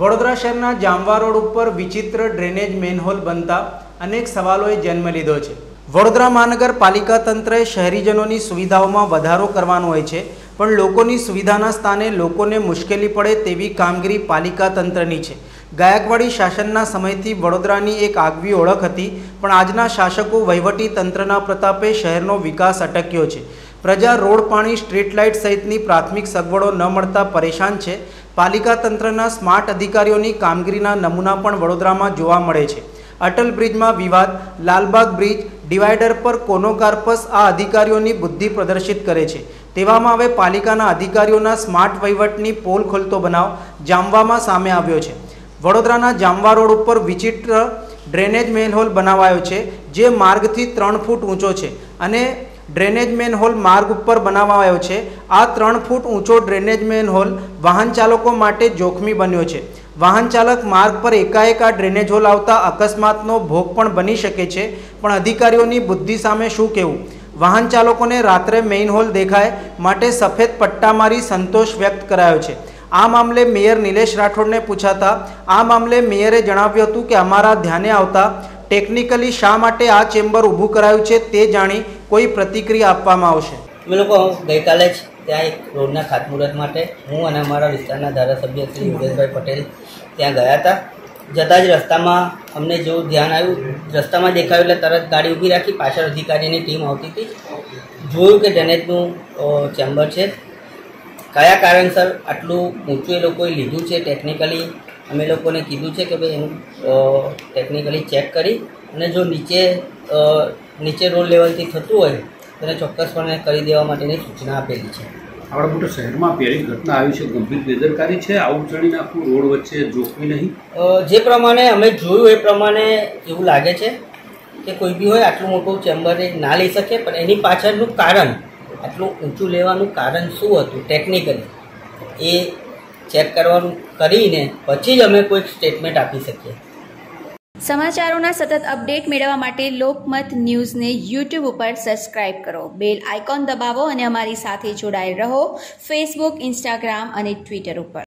વડોદરા શહેરના જામવા રોડ ઉપર વિચિત્ર ડ્રેનેજ મેનહોલ બનતા અનેક સવાલોએ જન્મ લીધો છે. વડોદરા મહાનગરપાલિકા તંત્રએ શહેરીજનોની સુવિધાઓમાં વધારો કરવાનો હોય છે, પણ લોકોની સુવિધાના સ્થાને લોકોને મુશ્કેલી પડે તેવી કામગીરી પાલિકા તંત્રની છે. ગાયકવાડી શાસનના સમયથી વડોદરાની એક આગવી ઓળખ હતી, પણ આજના શાસકો વહીવટી તંત્રના પ્રતાપે શહેરનો વિકાસ અટક્યો છે. પ્રજા રોડ પાણી સ્ટ્રીટ લાઇટ સહિતની પ્રાથમિક સગવડો ન મળતા પરેશાન છે પાલિકા તંત્રના સ્માર્ટ અધિકારીઓની કામગીરીના નમૂના પણ વડોદરામાં જોવા મળે છે. અટલ બ્રિજમાં વિવાદ, લાલબાગ બ્રિજ, ડિવાઈડર પર કોનોકાર્પસ આ અધિકારીઓની બુદ્ધિ પ્રદર્શિત કરે છે. તેવામાં હવે પાલિકાના અધિકારીઓના સ્માર્ટ વહીવટની પોલ ખોલતો બનાવ જામવામાં સામે આવ્યો છે. વડોદરાના જામવા રોડ ઉપર વિચિત્ર ડ્રેનેજ મેનહોલ બનાવાયો છે, જે માર્ગથી ત્રણ ફૂટ ઊંચો છે અને ડ્રેનેજ મેનહોલ માર્ગ ઉપર બનાવાયો છે. આ ત્રણ ફૂટ ઊંચો ડ્રેનેજ મેનહોલ વાહન ચાલકો માટે જોખમી બન્યો છે. વાહન ચાલક માર્ગ પર એકાએક આ ડ્રેનેજ હોલ આવતા અકસ્માતનો ભોગ પણ બની શકે છે. પણ અધિકારીઓની બુદ્ધિ સામે શું કહેવું? વાહન ચાલકોને રાત્રે મેઇન હોલ દેખાય માટે સફેદ પટ્ટા મારી સંતોષ વ્યક્ત કરાયો છે. આ મામલે મેયર નિલેશ રાઠોડને પૂછાતા, આ મામલે મેયરે જણાવ્યું હતું કે અમારા ધ્યાને આવતા ટેકનિકલી શા માટે આ ચેમ્બર ઊભું કરાયું છે તે જાણી કોઈ પ્રતિક્રિયા આપવામાં આવશે? અમે લોકો ગઈકાલે જ ત્યાં એક રોડના ખાતમુહૂર્ત માટે હું અને અમારા વિસ્તારના ધારાસભ્ય શ્રી યોગેશભાઈ પટેલ ત્યાં ગયા હતા. જતાં જ રસ્તામાં અમને જેવું ધ્યાન આવ્યું, રસ્તામાં દેખાયું એટલે તરત ગાડી ઊભી રાખી, પાછળ અધિકારીની ટીમ આવતી હતી. જોયું કે ડ્રેનેજનું ચેમ્બર છે. કયા કારણસર આટલું ઊંચું એ લોકોએ લીધું છે? ટેકનિકલી અમે લોકોને કીધું છે કે ભાઈ એનું ટેકનિકલી ચેક કરી અને જો નીચે નીચે રોડ લેવલથી થતું હોય તેને ચોક્કસપણે કરી દેવા માટેની સૂચના આપેલી છે. આપણા મોટા શહેરમાં પહેલી ઘટના આવી છે ગંભીર બેદરકારી છે. આવું ચણી નાખવું રોડ વચ્ચે જોખમી નહીં? જે પ્રમાણે અમે જોયું એ પ્રમાણે એવું લાગે છે કે કોઈ બી હોય આટલું મોટું ચેમ્બર ના લઈ શકે પણ એની પાછળનું કારણ આટલું ઊંચું લેવાનું કારણ શું હતું ટેકનિકલી એ ચેક કરવાનું કરીને પછી જ અમે કોઈક સ્ટેટમેન્ટ આપી શકીએ. સમાચારોના સતત અપડેટ મેળવવા માટે લોકમત ન્યૂઝને યુટ્યુબ ઉપર સબસ્ક્રાઇબ કરો. બેલ આઇકોન દબાવો અને અમારી સાથે જોડાયેલ રહો. ફેસબુક ઇન્સ્ટાગ્રામ અને ટ્વિટર ઉપર.